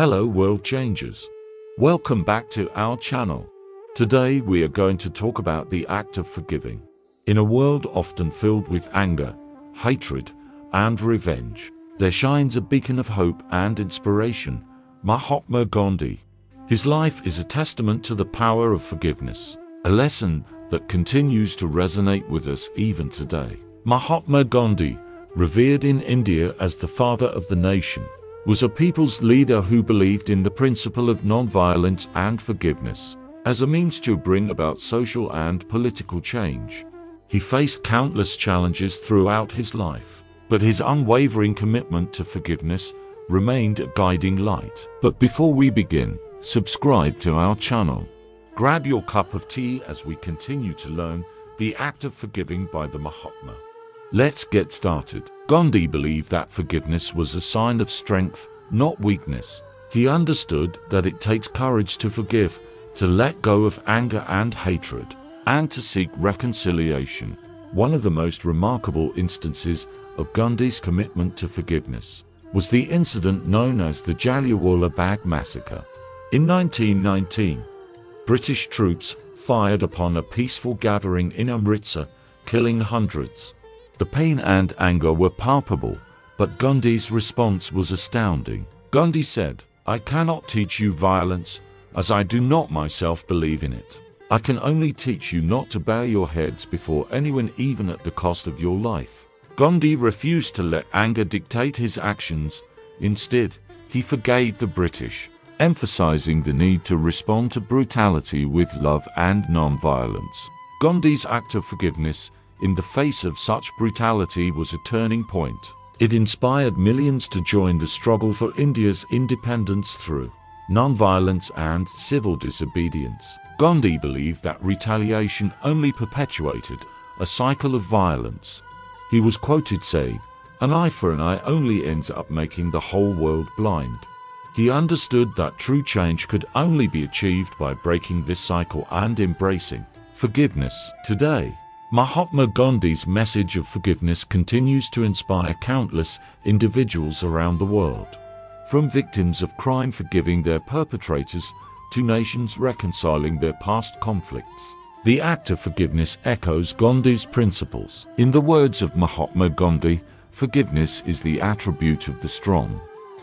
Hello world changers. Welcome back to our channel. Today we are going to talk about the act of forgiving. In a world often filled with anger, hatred, and revenge, there shines a beacon of hope and inspiration, Mahatma Gandhi. His life is a testament to the power of forgiveness, a lesson that continues to resonate with us even today. Mahatma Gandhi, revered in India as the father of the nation, was a people's leader who believed in the principle of non-violence and forgiveness as a means to bring about social and political change. He faced countless challenges throughout his life, but his unwavering commitment to forgiveness remained a guiding light. But before we begin, subscribe to our channel. Grab your cup of tea as we continue to learn the act of forgiving by the Mahatma. Let's get started. Gandhi believed that forgiveness was a sign of strength, not weakness. He understood that it takes courage to forgive, to let go of anger and hatred, and to seek reconciliation. One of the most remarkable instances of Gandhi's commitment to forgiveness was the incident known as the Jallianwala Bagh Massacre. In 1919, British troops fired upon a peaceful gathering in Amritsar, killing hundreds. The pain and anger were palpable, but Gandhi's response was astounding. Gandhi said, I cannot teach you violence, as I do not myself believe in it. I can only teach you not to bare your heads before anyone even at the cost of your life. Gandhi refused to let anger dictate his actions. Instead, he forgave the British, emphasizing the need to respond to brutality with love and non-violence. Gandhi's act of forgiveness in the face of such brutality was a turning point. It inspired millions to join the struggle for India's independence through non-violence and civil disobedience. Gandhi believed that retaliation only perpetuated a cycle of violence. He was quoted saying, an eye for an eye only ends up making the whole world blind. He understood that true change could only be achieved by breaking this cycle and embracing forgiveness. Today, Mahatma Gandhi's message of forgiveness continues to inspire countless individuals around the world. From victims of crime forgiving their perpetrators to nations reconciling their past conflicts. The act of forgiveness echoes Gandhi's principles. In the words of Mahatma Gandhi, forgiveness is the attribute of the strong.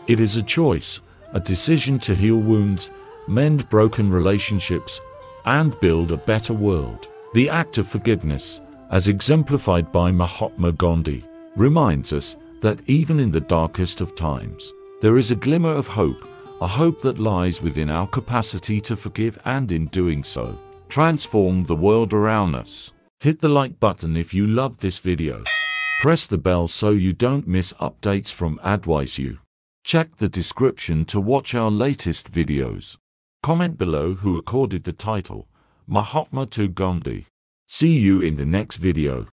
It is a choice, a decision to heal wounds, mend broken relationships, and build a better world. The act of forgiveness, as exemplified by Mahatma Gandhi, reminds us that even in the darkest of times, there is a glimmer of hope, a hope that lies within our capacity to forgive and in doing so, transform the world around us. Hit the like button if you loved this video. Press the bell so you don't miss updates from AdwiseU. Check the description to watch our latest videos. Comment below who accorded the title, Mahatma to Gandhi. See you in the next video.